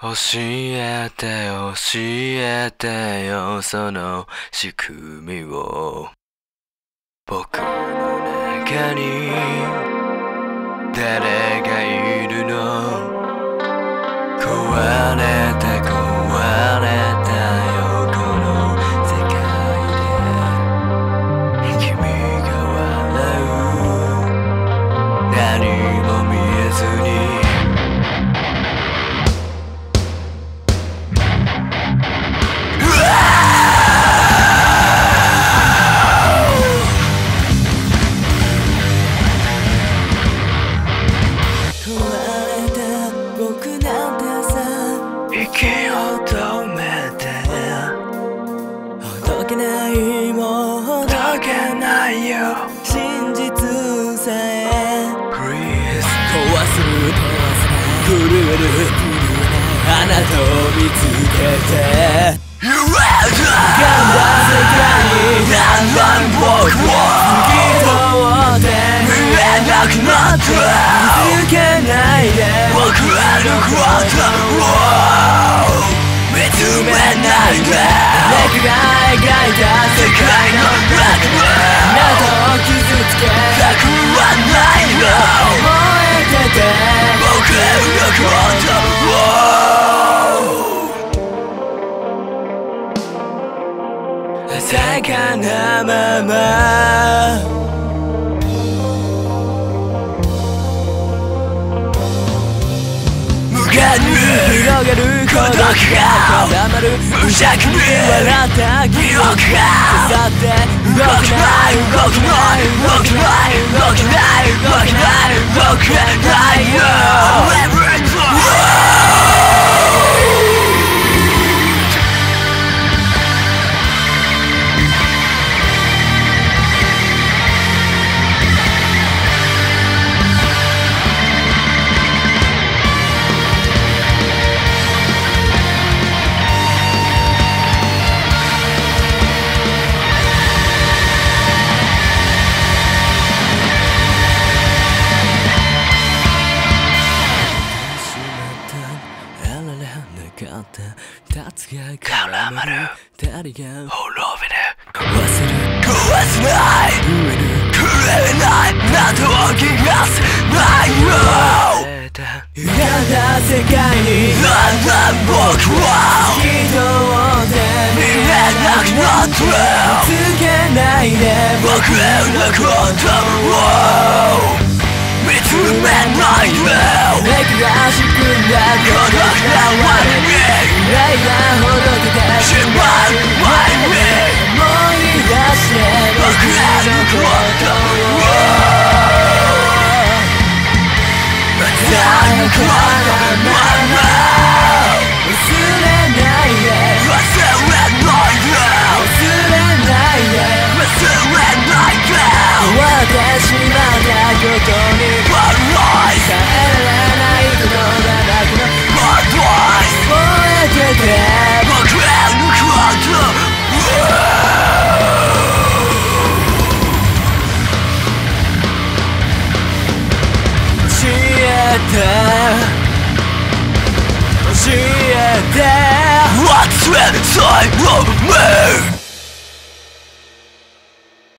教えて教えてよその仕組みを。僕の中に誰がいるの？壊れた壊れたよこの世界で。君が笑う。何も見えずにないよ。真実さえ。壊す手はさぐる。ぐる。あなたを見つけて。頑張る世界に僕を通って。見えなくなったけないで。僕らのことを見つめないで。僕が描いた世世界界のの中あなはたを傷つけなくはないの。燃えてて僕らのことを儚なまま。無限に広がる孤独が。無邪気に笑った記憶が刺さって動動けないい動けない動けない動けない絡まる。滅びる忘れ壊せない食えないなんとも気がせないよ歪んだ世界にだんだん僕は人を見でえなくなってつけないで僕のことを見つめないで僕が仕組んだ孤独な我にほどけてしま教えて What's inside of me?